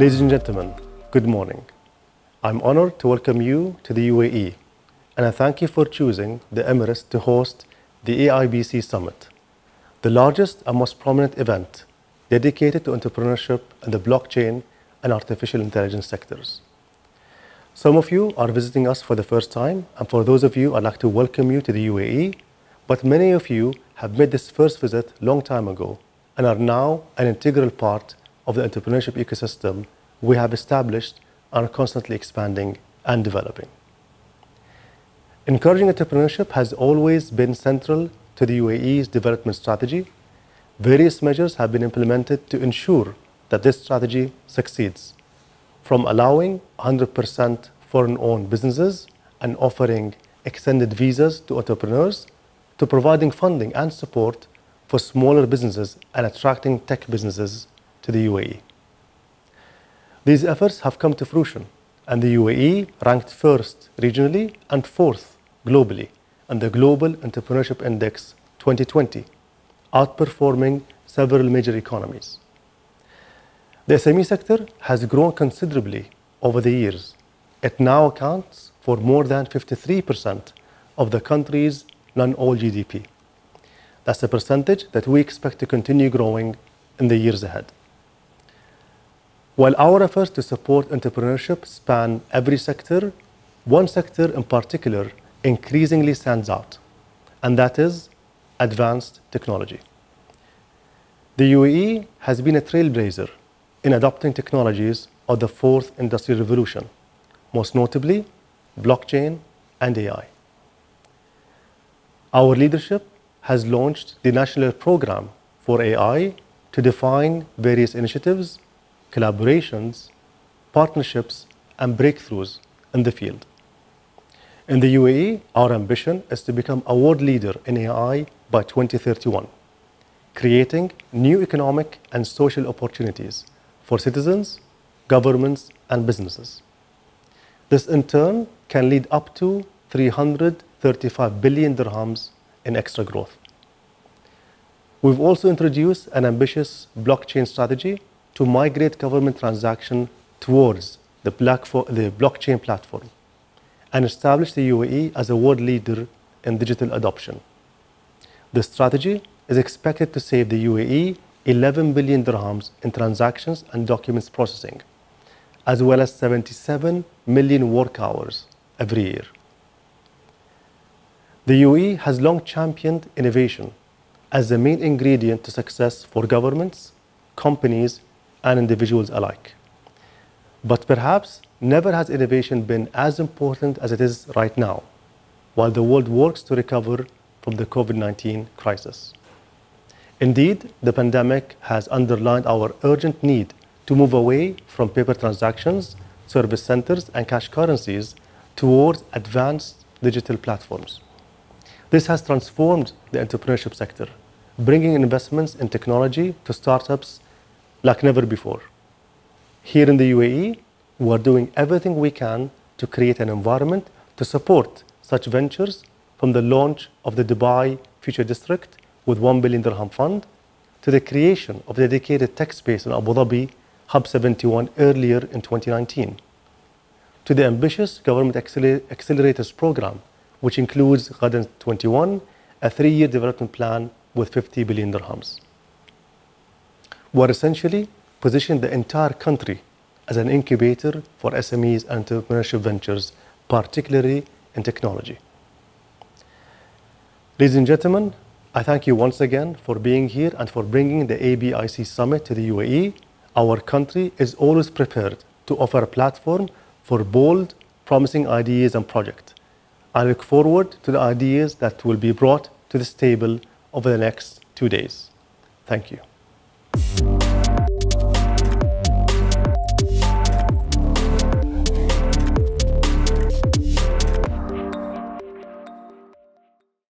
Ladies and gentlemen, good morning. I'm honored to welcome you to the UAE, and I thank you for choosing the Emirates to host the AIBC Summit, the largest and most prominent event dedicated to entrepreneurship in the blockchain and artificial intelligence sectors. Some of you are visiting us for the first time, and for those of you, I'd like to welcome you to the UAE, but many of you have made this first visit long time ago and are now an integral part of the entrepreneurship ecosystem we have established are constantly expanding and developing. Encouraging entrepreneurship has always been central to the UAE's development strategy. Various measures have been implemented to ensure that this strategy succeeds, from allowing 100% foreign-owned businesses and offering extended visas to entrepreneurs, to providing funding and support for smaller businesses and attracting tech businesses to the UAE. These efforts have come to fruition, and the UAE ranked first regionally and fourth globally in the Global Entrepreneurship Index 2020, outperforming several major economies. The SME sector has grown considerably over the years. It now accounts for more than 53% of the country's non-oil GDP. That's a percentage that we expect to continue growing in the years ahead. While our efforts to support entrepreneurship span every sector, one sector in particular increasingly stands out, and that is advanced technology. The UAE has been a trailblazer in adopting technologies of the fourth industrial revolution, most notably blockchain and AI. Our leadership has launched the National Program for AI to define various initiatives collaborations, partnerships, and breakthroughs in the field. In the UAE, our ambition is to become a world leader in AI by 2031, creating new economic and social opportunities for citizens, governments, and businesses. This in turn can lead up to 335 billion dirhams in extra growth. We've also introduced an ambitious blockchain strategy to migrate government transaction towards the, the blockchain platform and establish the UAE as a world leader in digital adoption. The strategy is expected to save the UAE 11 billion dirhams in transactions and documents processing, as well as 77 million work hours every year. The UAE has long championed innovation as the main ingredient to success for governments, companies, and individuals alike. But perhaps never has innovation been as important as it is right now, while the world works to recover from the COVID-19 crisis. Indeed, the pandemic has underlined our urgent need to move away from paper transactions, service centers, and cash currencies towards advanced digital platforms. This has transformed the entrepreneurship sector, bringing investments in technology to startups like never before. Here in the UAE, we are doing everything we can to create an environment to support such ventures from the launch of the Dubai Future District with 1 billion dirham fund to the creation of the dedicated tech space in Abu Dhabi Hub 71 earlier in 2019 to the ambitious government accelerators program which includes Ghadan 21, a three-year development plan with 50 billion dirhams were essentially positioned the entire country as an incubator for SMEs and entrepreneurship ventures, particularly in technology. Ladies and gentlemen, I thank you once again for being here and for bringing the ABIC Summit to the UAE. Our country is always prepared to offer a platform for bold, promising ideas and projects. I look forward to the ideas that will be brought to this table over the next two days. Thank you. Thank you